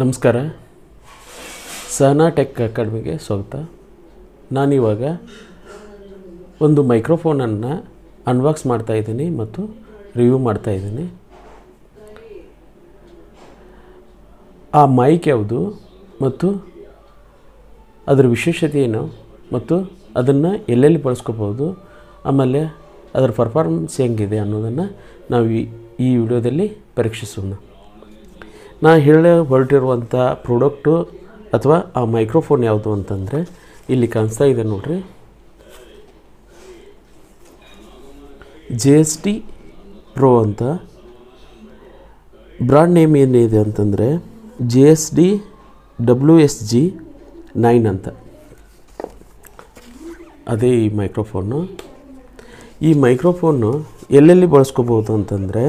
ನಮಸ್ಕಾರ. ಸಹನಾ ಟೆಕ್ ಅಕಾಡೆಮಿಗೆ ಸ್ವಾಗತ. ನಾನಿವಾಗ ಒಂದು ಮೈಕ್ರೋಫೋನನ್ನು ಅನ್ಬಾಕ್ಸ್ ಮಾಡ್ತಾ ಇದ್ದೀನಿ ಮತ್ತು ರಿವ್ಯೂ ಮಾಡ್ತಾ ಇದ್ದೀನಿ. ಆ ಮೈಕ್ ಯಾವುದು ಮತ್ತು ಅದರ ವಿಶೇಷತೆ ಏನು ಮತ್ತು ಅದನ್ನು ಎಲ್ಲೆಲ್ಲಿ ಬಳಸ್ಕೋಬೋದು, ಆಮೇಲೆ ಅದರ ಪರ್ಫಾರ್ಮೆನ್ಸ್ ಹೆಂಗಿದೆ ಅನ್ನೋದನ್ನು ನಾವು ಈ ವಿಡಿಯೋದಲ್ಲಿ ಪರೀಕ್ಷಿಸೋಣ. ನಾ ಹೇಳ ಹೊರಟಿರುವಂಥ ಪ್ರಾಡಕ್ಟು ಅಥವಾ ಆ ಮೈಕ್ರೋಫೋನ್ ಯಾವುದು ಅಂತಂದರೆ ಇಲ್ಲಿ ಕಾಣಿಸ್ತಾ ಇದೆ ನೋಡ್ರಿ. ಜಿ ಎಸ್ ಟಿ ಪ್ರೋ ಅಂತ. ಬ್ರಾಂಡ್ ನೇಮ್ ಏನಿದೆ ಅಂತಂದರೆ G S D W S G nine ಅಂತ. ಅದೇ ಈ ಮೈಕ್ರೋಫೋನು ಈ ಮೈಕ್ರೋಫೋನು ಎಲ್ಲೆಲ್ಲಿ ಬಳಸ್ಕೋಬೋದು ಅಂತಂದರೆ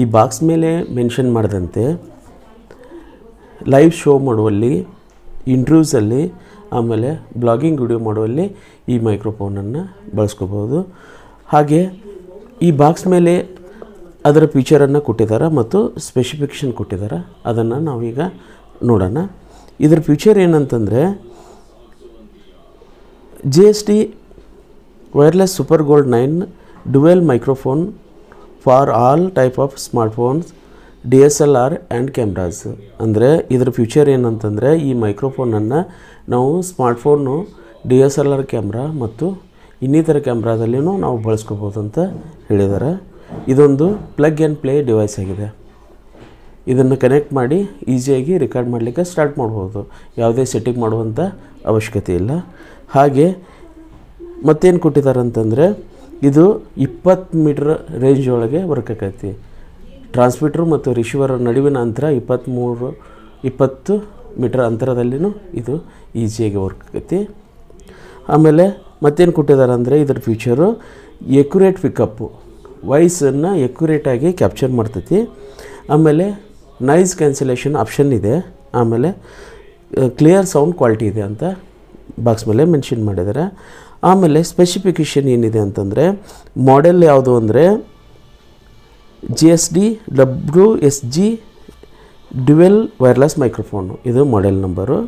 ಈ ಬಾಕ್ಸ್ ಮೇಲೆ ಮೆನ್ಷನ್ ಮಾಡಿದಂತೆ ಲೈವ್ ಶೋ ಮಾಡುವಲ್ಲಿ ಇಂಟ್ರ್ಯೂಸಲ್ಲಿ ಆಮೇಲೆ ಬ್ಲಾಗಿಂಗ್ ವಿಡಿಯೋ ಮಾಡುವಲ್ಲಿ ಈ ಮೈಕ್ರೋಫೋನನ್ನು ಬಳಸ್ಕೋಬೋದು ಹಾಗೆ ಈ ಬಾಕ್ಸ್ ಮೇಲೆ ಅದರ ಫೀಚರನ್ನು ಕೊಟ್ಟಿದ್ದಾರೆ ಮತ್ತು ಸ್ಪೆಸಿಫಿಕೇಷನ್ ಕೊಟ್ಟಿದ್ದಾರೆ. ಅದನ್ನು ನಾವೀಗ ನೋಡೋಣ. ಇದರ ಫೀಚರ್ ಏನಂತಂದರೆ G S T wireless super gold nine dual microphone for all type of smartphones D S L R and cameras. ಅಂದರೆ ಇದ್ರ ಫ್ಯೂಚರ್ ಏನಂತಂದರೆ ಈ ಮೈಕ್ರೋಫೋನನ್ನು ನಾವು smartphone D S L R camera ಮತ್ತು ಇನ್ನಿತರ ಕ್ಯಾಮ್ರಾದಲ್ಲಿಯೂ ನಾವು ಬಳಸ್ಕೋಬೋದು ಅಂತ ಹೇಳಿದ್ದಾರೆ. ಇದೊಂದು ಪ್ಲಗ್ ಆ್ಯಂಡ್ ಪ್ಲೇ ಡಿವೈಸ್ ಆಗಿದೆ. ಇದನ್ನು ಕನೆಕ್ಟ್ ಮಾಡಿ ಈಸಿಯಾಗಿ ರೆಕಾರ್ಡ್ ಮಾಡಲಿಕ್ಕೆ ಸ್ಟಾರ್ಟ್ ಮಾಡ್ಬೋದು. ಯಾವುದೇ ಸೆಟ್ಟಿಂಗ್ ಮಾಡುವಂಥ ಅವಶ್ಯಕತೆ ಇಲ್ಲ. ಹಾಗೆ ಮತ್ತೇನು ಕೊಟ್ಟಿದ್ದಾರೆ ಅಂತಂದರೆ ಇದು ಇಪ್ಪತ್ತು ಮೀಟ್ರ್ ರೇಂಜ್ ಒಳಗೆ ವರ್ಕ್ ಆಕೈತಿ. ಟ್ರಾನ್ಸ್ಮಿಟ್ರು ಮತ್ತು ರಿಸೀವರ್ ನಡುವಿನ ಅಂತರ ಇಪ್ಪತ್ತ್ಮೂರು ಇಪ್ಪತ್ತು ಮೀಟರ್ ಅಂತರದಲ್ಲಿನೂ ಇದು ಈಸಿಯಾಗಿ ವರ್ಕ್ ಆಗೈತಿ. ಆಮೇಲೆ ಮತ್ತೇನು ಕೊಟ್ಟಿದ್ದಾರೆ ಅಂದರೆ ಇದರ ಫ್ಯೂಚರು ಎಕ್ಯುರೇಟ್ ಪಿಕಪ್ಪು ವಾಯ್ಸನ್ನು ಎಕ್ಯುರೇಟಾಗಿ ಕ್ಯಾಪ್ಚರ್ ಮಾಡ್ತೈತಿ. ಆಮೇಲೆ ನಾಯ್ಸ್ ಕ್ಯಾನ್ಸಲೇಷನ್ ಆಪ್ಷನ್ ಇದೆ. ಆಮೇಲೆ ಕ್ಲಿಯರ್ ಸೌಂಡ್ ಕ್ವಾಲಿಟಿ ಇದೆ ಅಂತ ಬಾಕ್ಸ್ ಮೇಲೆ ಮೆನ್ಷನ್ ಮಾಡಿದ್ದಾರೆ ಆಮೇಲೆ ಸ್ಪೆಸಿಫಿಕೇಷನ್ ಏನಿದೆ ಅಂತಂದರೆ ಮಾಡೆಲ್ ಯಾವುದು ಅಂದರೆ G S D W S G dual wireless microphone ಇದು ಮಾಡೆಲ್ ನಂಬರು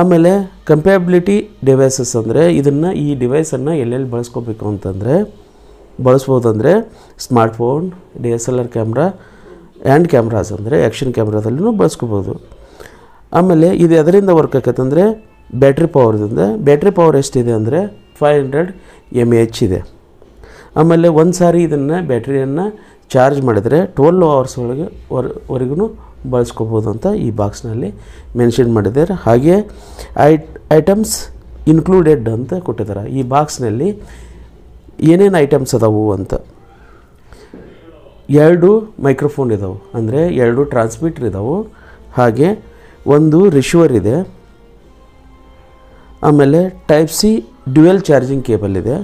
ಆಮೇಲೆ ಕಂಪ್ಯಾಬಿಲಿಟಿ ಡಿವೈಸಸ್ ಅಂದರೆ ಇದನ್ನು ಈ ಡಿವೈಸನ್ನು ಎಲ್ಲೆಲ್ಲಿ ಬಳಸ್ಕೋಬೇಕು ಅಂತಂದರೆ, ಬಳಸ್ಬೋದಂದರೆ smartphone D S L R camera and cameras ಅಂದರೆ ಆ್ಯಕ್ಷನ್ ಕ್ಯಾಮ್ರಾದಲ್ಲೂ ಬಳಸ್ಕೋಬೋದು. ಆಮೇಲೆ ಇದು ಅದರಿಂದ ವರ್ಕ್ ಆಕತ್ತೆ ಅಂದರೆ ಬ್ಯಾಟ್ರಿ ಪವರ್ದಿಂದ ಬ್ಯಾಟ್ರಿ ಪವರ್ ಎಷ್ಟಿದೆ ಅಂದರೆ ಫೈವ್ ಹಂಡ್ರೆಡ್ ಎಂ ಎಚ್ ಇದೆ. ಆಮೇಲೆ ಒಂದು ಸಾರಿ ಇದನ್ನು ಬ್ಯಾಟ್ರಿಯನ್ನು ಚಾರ್ಜ್ ಮಾಡಿದರೆ ಟ್ವೆಲ್ ಅವರ್ಸ್ ಒಳಗೆ ವರ್ ವರೆಗೂ ಬಳಸ್ಕೋಬೋದು ಅಂತ ಈ ಬಾಕ್ಸ್ನಲ್ಲಿ ಮೆನ್ಷನ್ ಮಾಡಿದ್ದಾರೆ. ಹಾಗೆ ಐಟ್ ಐಟಮ್ಸ್ ಇನ್ಕ್ಲೂಡೆಡ್ ಅಂತ ಕೊಟ್ಟಿದ್ದಾರೆ. ಈ ಬಾಕ್ಸ್ನಲ್ಲಿ ಏನೇನು ಐಟಮ್ಸ್ ಅದಾವು ಅಂತ. ಎರಡು ಮೈಕ್ರೋಫೋನ್ ಇದಾವೆ. ಅಂದರೆ ಎರಡು ಟ್ರಾನ್ಸ್ಮಿಟರ್ ಇದಾವೆ. ಹಾಗೆ ಒಂದು ರಿಶುವರ್ ಇದೆ. ಆಮೇಲೆ type C dual charging cable ಇದೆ.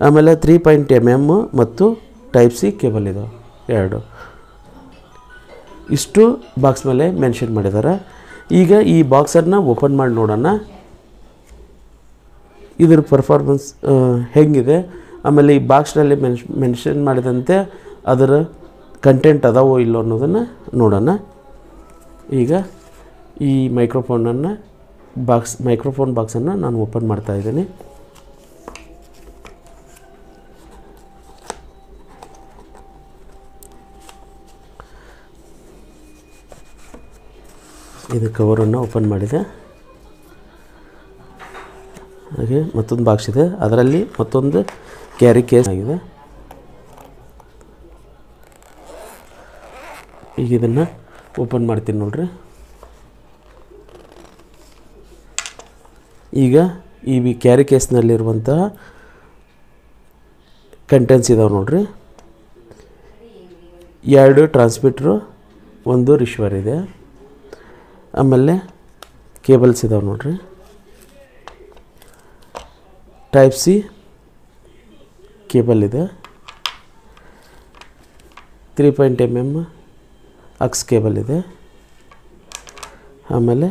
ಆಮೇಲೆ ತ್ರೀ ಪಾಯಿಂಟ್ ಎಂ ಎಂ ಮತ್ತು ಟೈಪ್ ಸಿ ಕೇಬಲ್ ಇದು, ಎರಡು. ಇಷ್ಟು ಬಾಕ್ಸ್ ಮೇಲೆ ಮೆನ್ಷನ್ ಮಾಡಿದ್ದಾರೆ. ಈಗ ಈ ಬಾಕ್ಸನ್ನು ಓಪನ್ ಮಾಡಿ ನೋಡೋಣ. ಇದ್ರ ಪರ್ಫಾರ್ಮೆನ್ಸ್ ಹೆಂಗಿದೆ? ಆಮೇಲೆ ಈ ಬಾಕ್ಸ್ನಲ್ಲಿ ಮೆನ್ಷನ್ ಮಾಡಿದಂತೆ ಅದರ ಕಂಟೆಂಟ್ ಅದಾವೋ ಇಲ್ಲೋ ಅನ್ನೋದನ್ನು ನೋಡೋಣ. ಈಗ ಈ ಮೈಕ್ರೋಫೋನನ್ನು ಬಾಕ್ಸ್ ಮೈಕ್ರೋಫೋನ್ ಬಾಕ್ಸನ್ನು ನಾನು ಓಪನ್ ಮಾಡ್ತಾ ಇದು ಕವರನ್ನು ಓಪನ್ ಮಾಡಿದೆ. ಹಾಗೆ ಮತ್ತೊಂದು ಬಾಕ್ಸ್ ಇದೆ. ಅದರಲ್ಲಿ ಮತ್ತೊಂದು ಕ್ಯಾರಿ ಕೇಸ್ ಆಗಿದೆ. ಈಗ ಇದನ್ನು ಓಪನ್ ಮಾಡ್ತೀನಿ ನೋಡ್ರಿ. ಈಗ ಈ ವಿ ಕ್ಯಾರಿ ಕೇಸ್ನಲ್ಲಿರುವಂತಹ ಕಂಟೆಂಟ್ಸ್ ಇದಾವೆ ನೋಡ್ರಿ. ಎರಡು ಟ್ರಾನ್ಸ್ಮಿಟ್ರು ಒಂದು ರಿಶ್ವರ್ ಇದೆ. ಆಮೇಲೆ ಕೇಬಲ್ಸ್ ಇದಾವೆ ನೋಡ್ರಿ. ಟೈಪ್ ಸಿ ಕೇಬಲ್ ಇದೆ. Three point M M aux cable ಇದೆ. ಆಮೇಲೆ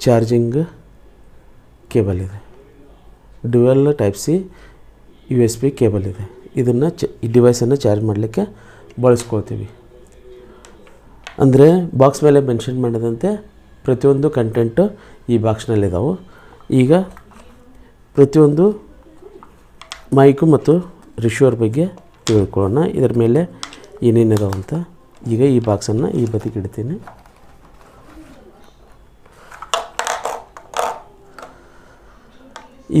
ಚಾರ್ಜಿಂಗ್ ಕೇಬಲ್ ಇದೆ. Dual type C U S B cable ಇದೆ. ಇದನ್ನು ಚ ಈ ಡಿವೈಸನ್ನು ಚಾರ್ಜ್ ಮಾಡಲಿಕ್ಕೆ ಬಳಸ್ಕೊಳ್ತೀವಿ. ಅಂದರೆ ಬಾಕ್ಸ್ ಮೇಲೆ ಮೆನ್ಷನ್ ಮಾಡಿದಂತೆ ಪ್ರತಿಯೊಂದು ಕಂಟೆಂಟು ಈ ಬಾಕ್ಸ್ನಲ್ಲಿದ್ದಾವೆ ಈಗ ಪ್ರತಿಯೊಂದು ಮೈಕು ಮತ್ತು ರಿಶೋರ್ ಬಗ್ಗೆ ತಿಳ್ಕೊಳ್ಳೋಣ. ಇದರ ಮೇಲೆ ಏನೇನಿದಾವೆ ಅಂತ ಈಗ ಈ ಬಾಕ್ಸನ್ನು ಈ ಬದಿಗೆ ಇಡ್ತೀನಿ.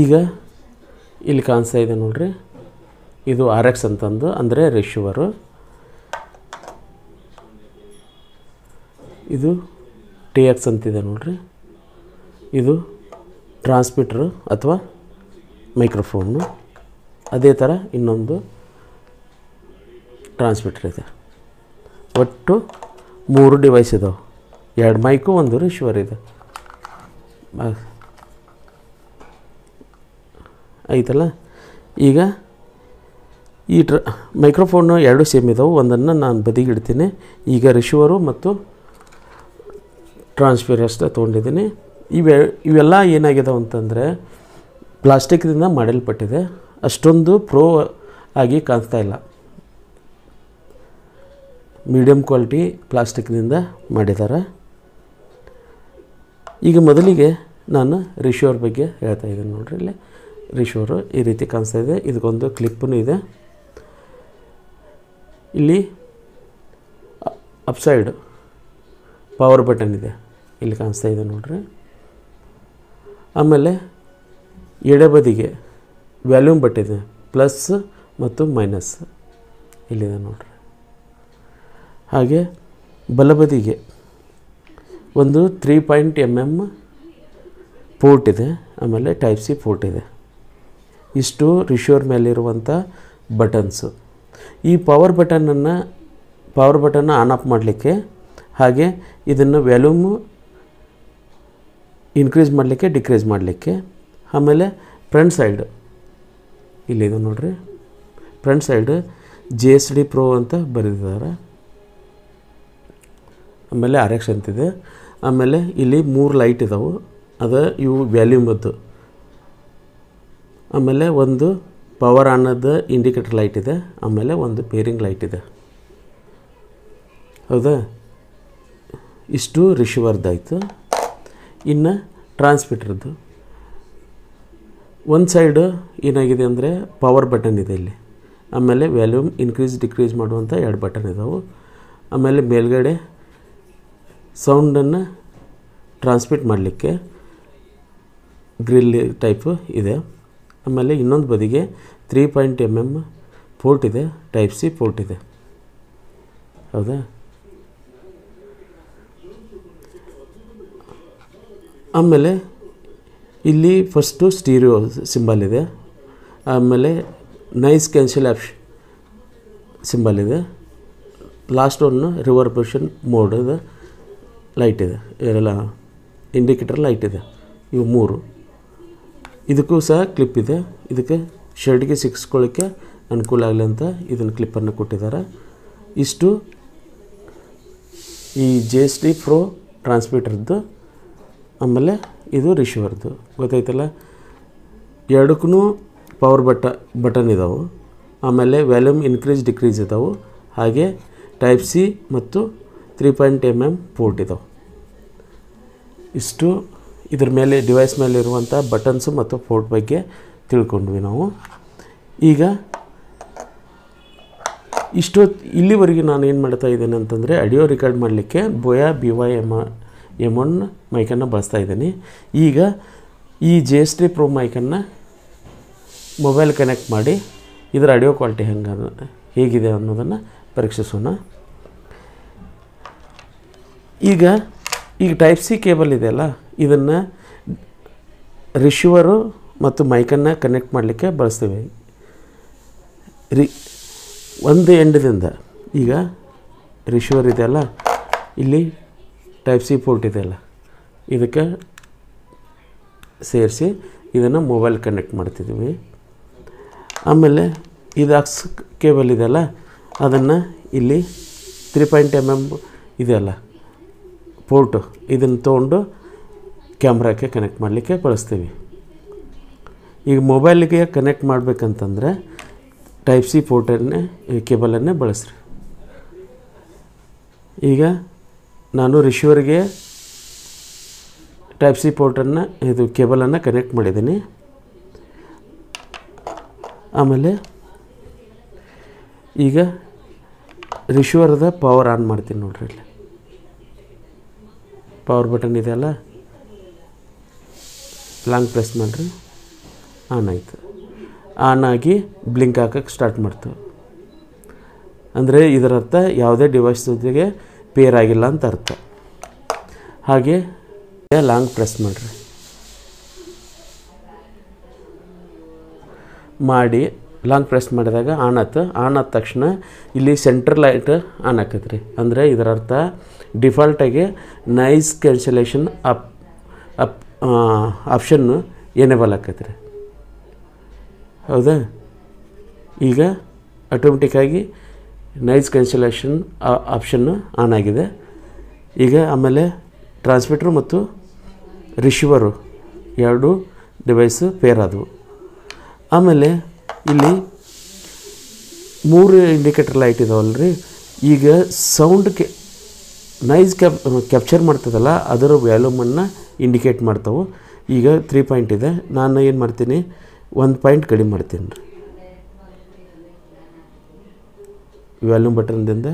ಈಗ ಇಲ್ಲಿ ಕಾಣಿಸ್ತಾ ಇದೆ ನೋಡ್ರಿ. ಇದು ಆರ್ ಎಕ್ಸ್ ಅಂತಂದು, ಅಂದರೆ ರಿಶುವರು ಇದು ಟಿ ಎಕ್ಸ್ ಅಂತಿದೆ ನೋಡ್ರಿ. ಇದು ಟ್ರಾನ್ಸ್ಮಿಟ್ರು ಅಥವಾ ಮೈಕ್ರೋಫೋನು ಅದೇ ಥರ ಇನ್ನೊಂದು ಟ್ರಾನ್ಸ್ಮಿಟ್ರ್ ಇದೆ. ಒಟ್ಟು ಮೂರು ಡಿವೈಸ್ ಇದಾವೆ. ಎರಡು ಮೈಕು ಒಂದು ರಿಶ್ವರ್ ಇದೆ. ಆಯ್ತಲ್ಲ? ಈಗ ಈ ಟ್ರ ಮೈಕ್ರೋಫೋನು ಎರಡು ಸೇಮ್ ಇದಾವೆ. ಒಂದನ್ನು ನಾನು ಬದಿಗಿಡ್ತೀನಿ ಈಗ ರಿಶುವರು ಮತ್ತು ಟ್ರಾನ್ಸ್ಫರ್ ಅಷ್ಟೇ ತೊಗೊಂಡಿದ್ದೀನಿ. ಇವೆ, ಇವೆಲ್ಲ ಏನಾಗಿದೆ ಅಂತಂದರೆ ಪ್ಲಾಸ್ಟಿಕ್ದಿಂದ ಮಾಡಲ್ಪಟ್ಟಿದೆ. ಅಷ್ಟೊಂದು ಪ್ರೋ ಆಗಿ ಕಾಣಿಸ್ತಾ ಇಲ್ಲ. ಮೀಡಿಯಮ್ ಕ್ವಾಲಿಟಿ ಪ್ಲಾಸ್ಟಿಕ್ನಿಂದ ಮಾಡಿದ್ದಾರೆ. ಈಗ ಮೊದಲಿಗೆ ನಾನು ರಿಶೋರ್ ಬಗ್ಗೆ ಹೇಳ್ತಾ ಇದ್ದೀನಿ ನೋಡಿರಿ ಇಲ್ಲಿ. ರಿಶೋರು ಈ ರೀತಿ ಕಾಣಿಸ್ತಾ ಇದೆ. ಇದಕ್ಕೊಂದು ಕ್ಲಿಪ್ಪೂ ಇದೆ. ಇಲ್ಲಿ ಅಪ್ಸೈಡ್ ಪವರ್ ಬಟನ್ ಇದೆ. ಇಲ್ಲಿ ಕಾಣಿಸ್ತಾ ಇದೆ ನೋಡ್ರಿ. ಆಮೇಲೆ ಎಡಬದಿಗೆ ವ್ಯಾಲ್ಯೂಮ್ ಬಟ್ಟಿದೆ, ಪ್ಲಸ್ ಮತ್ತು ಮೈನಸ್. ಇಲ್ಲಿದೆ ನೋಡ್ರಿ. ಹಾಗೆ ಬಲಬದಿಗೆ ಒಂದು three point M M port ಇದೆ, ಆಮೇಲೆ ಟೈಪ್ ಸಿ ಪೋರ್ಟ್ ಇದೆ. ಇಷ್ಟು ರಿಶೋರ್ ಮೇಲಿರುವಂಥ ಬಟನ್ಸು ಈ ಪವರ್ ಬಟನನ್ನು ಪವರ್ ಬಟನ್ನ ಆನ್ ಆಫ್ ಮಾಡಲಿಕ್ಕೆ ಹಾಗೆ ಇದನ್ನು ವ್ಯಾಲ್ಯೂಮು ಇನ್ಕ್ರೀಸ್ ಮಾಡಲಿಕ್ಕೆ ಡಿಕ್ರೀಸ್ ಮಾಡಲಿಕ್ಕೆ. ಆಮೇಲೆ ಫ್ರಂಟ್ ಸೈಡ್ ಇಲ್ಲಿದೆ ನೋಡಿರಿ. Front side G S D pro ಅಂತ ಬರೆದಿದ್ದಾರೆ. ಆಮೇಲೆ ಆರ್ ಎಕ್ಸ್ ಅಂತಿದೆ ಆಮೇಲೆ ಇಲ್ಲಿ ಮೂರು ಲೈಟ್ ಇದಾವೆ. ಅದು ಇವು ವ್ಯಾಲ್ಯೂಮದ್ದು ಆಮೇಲೆ ಒಂದು ಪವರ್ ಅನ್ನೋದು ಇಂಡಿಕೇಟರ್ ಲೈಟ್ ಇದೆ. ಆಮೇಲೆ ಒಂದು ಪೇರಿಂಗ್ ಲೈಟ್ ಇದೆ. ಹೌದಾ? ಇಷ್ಟು ರಿಶಿವರ್ದಾಯಿತು ಇನ್ನು ಟ್ರಾನ್ಸ್ಮಿಟ್ರದ್ದು ಒಂದು ಸೈಡು ಏನಾಗಿದೆ ಅಂದರೆ ಪವರ್ ಬಟನ್ ಇದೆ ಇಲ್ಲಿ. ಆಮೇಲೆ ವ್ಯಾಲ್ಯೂಮ್ ಇನ್ಕ್ರೀಸ್ ಡಿಕ್ರೀಸ್ ಮಾಡುವಂಥ ಎರಡು ಬಟನ್ ಇದಾವೆ. ಆಮೇಲೆ ಮೇಲ್ಗಡೆ ಸೌಂಡನ್ನು ಟ್ರಾನ್ಸ್ಮಿಟ್ ಮಾಡಲಿಕ್ಕೆ ಗ್ರಿಲ್ ಟೈಪ್ ಇದೆ. ಆಮೇಲೆ ಇನ್ನೊಂದು ಬದಿಗೆ three point M M port ಇದೆ ಟೈಪ್ ಸಿ ಪೋರ್ಟ್ ಇದೆ. ಹೌದಾ? ಆಮೇಲೆ ಇಲ್ಲಿ ಫಸ್ಟು ಸ್ಟೀರಿಯೋ ಸಿಂಬಲ್ ಇದೆ. ಆಮೇಲೆ ನೈಸ್ ಕ್ಯಾನ್ಸಲ್ ಆಫ್ ಸಿಂಬಲ್ ಇದೆ. ಲಾಸ್ಟ್ ಒನ್ ರಿವರ್ಬೇಷನ್ ಮೋಡ್ ಇದೆ. ಲೈಟ್ ಇದೆ. ಇವರೆಲ್ಲ ಇಂಡಿಕೇಟರ್ ಲೈಟ್ ಇದೆ. ಇವು ಮೂರು. ಇದಕ್ಕೂ ಸಹ ಕ್ಲಿಪ್ ಇದೆ. ಇದಕ್ಕೆ ಶರ್ಟ್ಗೆ ಸಿಕ್ಸ್ಕೊಳ್ಳೋಕ್ಕೆ ಅನುಕೂಲ ಆಗಲಿ ಅಂತ ಇದನ್ನು ಕ್ಲಿಪ್ಪನ್ನು ಕೊಟ್ಟಿದ್ದಾರೆ. ಇಷ್ಟು ಈ ಜೆ ಎಸ್ ಟಿ ಪ್ರೋ ಟ್ರಾನ್ಸ್ಮಿಟರ್ದು ಆಮೇಲೆ ಇದು ರಿಶಿವರ್ದು ಗೊತ್ತಾಯ್ತಲ್ಲ? ಎರಡಕ್ಕೂ ಪವರ್ ಬಟ ಬಟನ್ ಇದಾವೆ. ಆಮೇಲೆ ವ್ಯಾಲ್ಯೂಮ್ ಇನ್ಕ್ರೀಸ್ ಡಿಕ್ರೀಸ್ ಇದಾವೆ. ಹಾಗೆ ಟೈಪ್ ಸಿ ಮತ್ತು three point M M port ಇದಾವೆ. ಇಷ್ಟು ಇದ್ರ ಮೇಲೆ ಡಿವೈಸ್ ಮೇಲೆ ಇರುವಂಥ ಬಟನ್ಸು ಮತ್ತು ಪೋರ್ಟ್ ಬಗ್ಗೆ ತಿಳ್ಕೊಂಡ್ವಿ ನಾವು. ಈಗ ಇಷ್ಟೊತ್ತು ಇಲ್ಲಿವರೆಗೆ ನಾನು ಏನು ಮಾಡ್ತಾ ಇದ್ದೇನೆ ಅಂತಂದರೆ ಆಡಿಯೋ ರೆಕಾರ್ಡ್ ಮಾಡಲಿಕ್ಕೆ Boya B Y M M one ಮೈಕನ್ನು ಬಳಸ್ತಾ ಇದ್ದೀನಿ. ಈಗ ಈ ಜಿ ಎಸ್ ಟಿ ಪ್ರೋ ಮೈಕನ್ನು ಮೊಬೈಲ್ ಕನೆಕ್ಟ್ ಮಾಡಿ ಇದರ ಆಡಿಯೋ ಕ್ವಾಲಿಟಿ ಹೆಂಗೆ ಹೇಗಿದೆ ಅನ್ನೋದನ್ನು ಪರೀಕ್ಷಿಸೋಣ. ಈಗ ಈಗ ಟೈಪ್ ಸಿ ಕೇಬಲ್ ಇದೆಯಲ್ಲ ಇದನ್ನು ರಿಶಿವರು ಮತ್ತು ಮೈಕನ್ನು ಕನೆಕ್ಟ್ ಮಾಡಲಿಕ್ಕೆ ಬಳಸ್ತೀವಿ. ರಿ, ಒಂದು ಎಂಡದಿಂದ ಈಗ ರಿಶಿವರ್ ಇದೆಯಲ್ಲ ಇಲ್ಲಿ ಟೈಪ್ ಸಿ ಪೋರ್ಟ್ ಇದೆಯಲ್ಲ ಇದಕ್ಕೆ ಸೇರಿಸಿ ಇದನ್ನು ಮೊಬೈಲ್ ಕನೆಕ್ಟ್ ಮಾಡ್ತಿದ್ದೀವಿ. ಆಮೇಲೆ ಇದು ಅಕ್ಸ್ ಕೇಬಲ್ ಇದೆಯಲ್ಲ ಅದನ್ನು ಇಲ್ಲಿ ತ್ರೀ ಪಾಯಿಂಟ್ ಎಂ ಎಂ ಇದೆಯಲ್ಲ ಪೋರ್ಟು ಇದನ್ನು ತೊಗೊಂಡು ಕ್ಯಾಮ್ರಾಕ್ಕೆ ಕನೆಕ್ಟ್ ಮಾಡಲಿಕ್ಕೆ ಬಳಸ್ತೀವಿ. ಈಗ ಮೊಬೈಲಿಗೆ ಕನೆಕ್ಟ್ ಮಾಡಬೇಕಂತಂದರೆ ಟೈಪ್ ಸಿ ಪೋರ್ಟನ್ನೇ ಈ ಕೇಬಲನ್ನೇ ಬಳಸ್ರಿ. ಈಗ ನಾನು ರಿಶೀವರ್ಗೆ ಟೈಪ್ ಸಿ ಪೋರ್ಟನ್ನು ಇದು ಕೇಬಲನ್ನು ಕನೆಕ್ಟ್ ಮಾಡಿದ್ದೀನಿ. ಆಮೇಲೆ ಈಗ ರಿಶಿವರ್ದ ಪವರ್ ಆನ್ ಮಾಡ್ತೀನಿ ನೋಡ್ರಿ ಇಲ್ಲಿ. ಪವರ್ ಬಟನ್ ಇದೆಯಲ್ಲ ಲಾಂಗ್ ಪ್ರೆಸ್ ಮಾಡಿರಿ. ಆನ್ ಆಯಿತು. ಆನ್ ಆಗಿ ಬ್ಲಿಂಕ್ ಹಾಕಕ್ಕೆ ಸ್ಟಾರ್ಟ್ ಮಾಡ್ತು. ಅಂದರೆ ಇದರರ್ಥ ಯಾವುದೇ ಡಿವೈಸ್ ಜೊತೆಗೆ ಪೇರ್ ಆಗಿಲ್ಲ ಅಂತ ಅರ್ಥ. ಹಾಗೆ ಲಾಂಗ್ ಪ್ರೆಸ್ ಮಾಡಿರಿ. ಮಾಡಿ ಲಾಂಗ್ ಪ್ರೆಸ್ ಮಾಡಿದಾಗ ಆನ್ ಆತು. ಆನ್ ಆದ ತಕ್ಷಣ ಇಲ್ಲಿ ಸೆಂಟ್ರ್ ಲೈಟ್ ಆನ್ ಆಕೈತೆ ರೀ ಅಂದರೆ ಇದರ ಅರ್ಥ ಡಿಫಾಲ್ಟಾಗಿ ನೈಸ್ ಕ್ಯಾನ್ಸಲೇಷನ್ ಅಪ್ ಅಪ್ ಆಪ್ಷನ್ನು ಎನೇಬಲ್ ಆಕತ್ತೆ ರೀ ಹೌದಾ? ಈಗ ಆಟೋಮೆಟಿಕ್ಕಾಗಿ ನೈಸ್ ಕ್ಯಾನ್ಸಲೇಷನ್ ಆಪ್ಷನ್ನು ಆನ್ ಆಗಿದೆ. ಈಗ ಆಮೇಲೆ ಟ್ರಾನ್ಸ್ಮಿಟ್ರು ಮತ್ತು ರಿಸೀವರು ಎರಡು ಡಿವೈಸು ಪೇರ್ ಆದವು. ಆಮೇಲೆ ಇಲ್ಲಿ ಮೂರು ಇಂಡಿಕೇಟರ್ ಲೈಟ್ ಇದಾವಲ್ಲ ರೀ ಈಗ ಸೌಂಡ್ ಕೆ ನೈಸ್ ಕ್ಯಾಪ್ ಕ್ಯಾಪ್ಚರ್ ಮಾಡ್ತದಲ್ಲ, ಅದರ ವ್ಯಾಲ್ಯೂಮನ್ನು ಇಂಡಿಕೇಟ್ ಮಾಡ್ತಾವೆ. ಈಗ ತ್ರೀ ಪಾಯಿಂಟ್ ಇದೆ. ನಾನು ಏನು ಮಾಡ್ತೀನಿ? ಒಂದು ಪಾಯಿಂಟ್ ಕಡಿಮೆ ಮಾಡ್ತೀನಿ. ರೀ ವ್ಯಾಲ್ಯೂಮ್ ಬಟನ್ದಿಂದ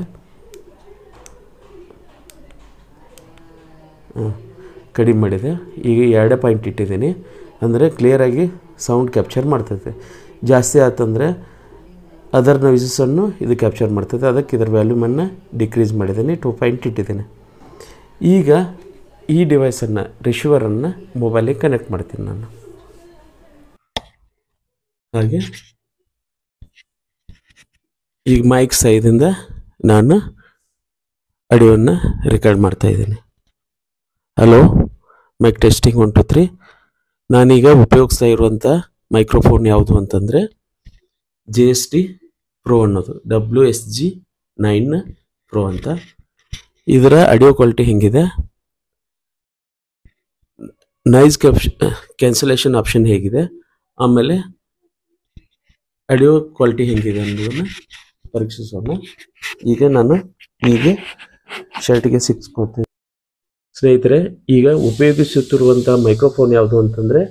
ಕಡಿಮೆ ಮಾಡಿದೆ. ಈಗ ಎರಡೇ ಪಾಯಿಂಟ್ ಇಟ್ಟಿದ್ದೀನಿ. ಅಂದರೆ ಕ್ಲಿಯರಾಗಿ ಸೌಂಡ್ ಕ್ಯಾಪ್ಚರ್ ಮಾಡ್ತೈತೆ. ಜಾಸ್ತಿ ಆತಂದರೆ ಅದರ್ ನಾಯ್ಸಸನ್ನು ಇದು ಕ್ಯಾಪ್ಚರ್ ಮಾಡ್ತೈತೆ. ಅದಕ್ಕೆ ಇದರ ವ್ಯಾಲ್ಯೂಮನ್ನು ಡಿಕ್ರೀಸ್ ಮಾಡಿದ್ದೀನಿ. ಟೂ ಪಾಯಿಂಟ್ ಇಟ್ಟಿದ್ದೀನಿ. ಈಗ ಈ ಡಿವೈಸನ್ನು ರಿಶೀವರನ್ನು ಮೊಬೈಲಿಗೆ ಕನೆಕ್ಟ್ ಮಾಡ್ತೀನಿ ನಾನು. ಹಾಗೆ ಈಗ ಮೈಕ್ ಸೈದಿಂದ ನಾನು ಆಡಿಯೋನ ರೆಕಾರ್ಡ್ ಮಾಡ್ತಾ ಇದ್ದೀನಿ. Hello mic testing one two three ನಾನೀಗ ಉಪಯೋಗಿಸ್ತಾ ಇರುವಂಥ ಮೈಕ್ರೋಫೋನ್ ಯಾವುದು ಅಂತಂದರೆ ಜೆ ಎಸ್ ಟಿ ಪ್ರೋ ಅನ್ನೋದು. W S G nine pro ಅಂತ. ಇದರ ಆಡಿಯೋ ಕ್ವಾಲಿಟಿ ಹೇಗಿದೆ? ನೈಸ್ ಕ್ಯಾಪ್ಷ ಕ್ಯಾನ್ಸಲೇಷನ್ ಆಪ್ಷನ್ ಹೇಗಿದೆ? ಆಮೇಲೆ ಆಡಿಯೋ ಕ್ವಾಲಿಟಿ ಹೇಗಿದೆ ಅನ್ನೋದನ್ನು ಪರೀಕ್ಷಿಸೋಣ. ಈಗ ನಾನು ಹೀಗೆ ಶರ್ಟ್ಗೆ ಸಿಕ್ಸ್ಕೊಳ್ತೇನೆ ಸ್ನೇಹಿತರೆ, ಈಗ ಉಪಯೋಗಿಸುತ್ತಿರುವಂಥ ಮೈಕ್ರೋಫೋನ್ ಯಾವುದು ಅಂತಂದರೆ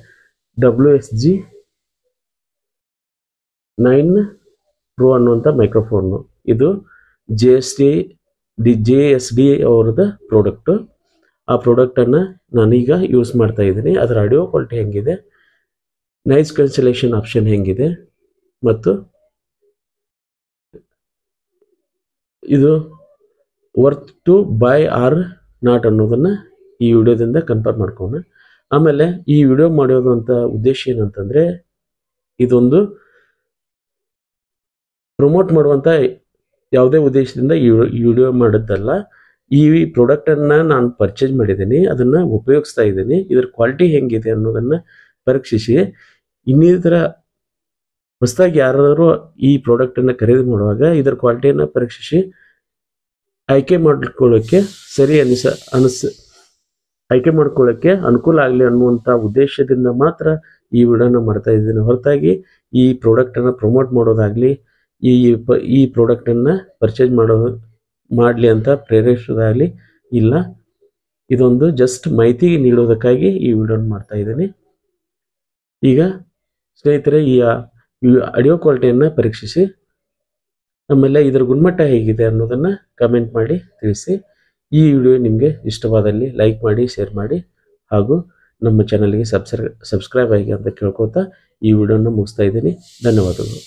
W S G nine pro ಅನ್ನುವಂಥ ಮೈಕ್ರೋಫೋನು ಇದು J S T D J S D ಅವ್ರದ್ದು ಪ್ರಾಡಕ್ಟು ಆ ಪ್ರಾಡಕ್ಟನ್ನು ನಾನೀಗ ಯೂಸ್ ಮಾಡ್ತಾ ಇದ್ದೀನಿ. ಅದರ ಆಡಿಯೋ ಕ್ವಾಲಿಟಿ ಹೆಂಗಿದೆ? ನೈಸ್ ಕನ್ಸಲೇಷನ್ ಆಪ್ಷನ್ ಹೆಂಗಿದೆ? ಮತ್ತು ಇದು worth to buy or not ಅನ್ನೋದನ್ನು ಈ ವಿಡಿಯೋದಿಂದ ಕನ್ಫರ್ಮ್ ಮಾಡ್ಕೋಣ ಆಮೇಲೆ ಈ ವಿಡಿಯೋ ಮಾಡೋದು ಅಂತ ಉದ್ದೇಶ ಏನಂತಂದರೆ, ಇದೊಂದು ಪ್ರಮೋಟ್ ಮಾಡುವಂಥ ಯಾವುದೇ ಉದ್ದೇಶದಿಂದ ಈ ವಿಡಿಯೋ ಮಾಡಿದ್ದಲ್ಲ. ಈ ಪ್ರಾಡಕ್ಟನ್ನು ನಾನು ಪರ್ಚೇಸ್ ಮಾಡಿದ್ದೀನಿ, ಅದನ್ನು ಉಪಯೋಗಿಸ್ತಾ ಇದ್ದೀನಿ, ಇದರ ಕ್ವಾಲಿಟಿ ಹೆಂಗಿದೆ ಅನ್ನೋದನ್ನು ಪರೀಕ್ಷಿಸಿ, ಇನ್ನಿತರ ಹೊಸದಾಗಿ ಯಾರಾದರೂ ಈ ಪ್ರಾಡಕ್ಟನ್ನು ಖರೀದಿ ಮಾಡುವಾಗ ಇದರ ಕ್ವಾಲಿಟಿಯನ್ನು ಪರೀಕ್ಷಿಸಿ ಆಯ್ಕೆ ಮಾಡಿಕೊಳ್ಳೋಕ್ಕೆ ಸರಿ ಅನಿಸ ಅನಿಸ, ಆಯ್ಕೆ ಮಾಡ್ಕೊಳ್ಳೋಕ್ಕೆ ಅನುಕೂಲ ಆಗಲಿ ಅನ್ನುವಂಥ ಉದ್ದೇಶದಿಂದ ಮಾತ್ರ ಈ ವಿಡಿಯೋನ ಮಾಡ್ತಾ ಇದ್ದೀನಿ. ಹೊರತಾಗಿ ಈ ಪ್ರಾಡಕ್ಟನ್ನು ಪ್ರಮೋಟ್ ಮಾಡೋದಾಗಲಿ, ಈ ಪ ಈ ಪ್ರಾಡಕ್ಟನ್ನು ಪರ್ಚೇಸ್ ಮಾಡೋ, ಮಾಡಲಿ ಅಂತ ಪ್ರೇರೇಪಿಸೋದಾಗಲಿ ಇಲ್ಲ, ಇದೊಂದು ಜಸ್ಟ್ ಮಾಹಿತಿ ನೀಡೋದಕ್ಕಾಗಿ ಈ ವಿಡಿಯೋನ ಮಾಡ್ತಾ ಇದ್ದೀನಿ. ಈಗ ಸ್ನೇಹಿತರೆ, ಈ ಆಡಿಯೋ ಕ್ವಾಲಿಟಿಯನ್ನು ಪರೀಕ್ಷಿಸಿ, ಆಮೇಲೆ ಇದರ ಗುಣಮಟ್ಟ ಹೇಗಿದೆ ಅನ್ನೋದನ್ನು ಕಮೆಂಟ್ ಮಾಡಿ ತಿಳಿಸಿ. ಈ ವಿಡಿಯೋ ನಿಮಗೆ ಇಷ್ಟವಾದಲ್ಲಿ ಲೈಕ್ ಮಾಡಿ ಶೇರ್ ಮಾಡಿ, ಹಾಗೂ ನಮ್ಮ ಚಾನಲ್ಗೆ ಸಬ್ಸ್ಕ್ರೈ ಸಬ್ಸ್ಕ್ರೈಬ್ ಆಗಿ ಅಂತ ಕೇಳ್ಕೊತಾ ಈ ವಿಡಿಯೋನ ಮುಗಿಸ್ತಾ ಇದ್ದೀನಿ. ಧನ್ಯವಾದಗಳು.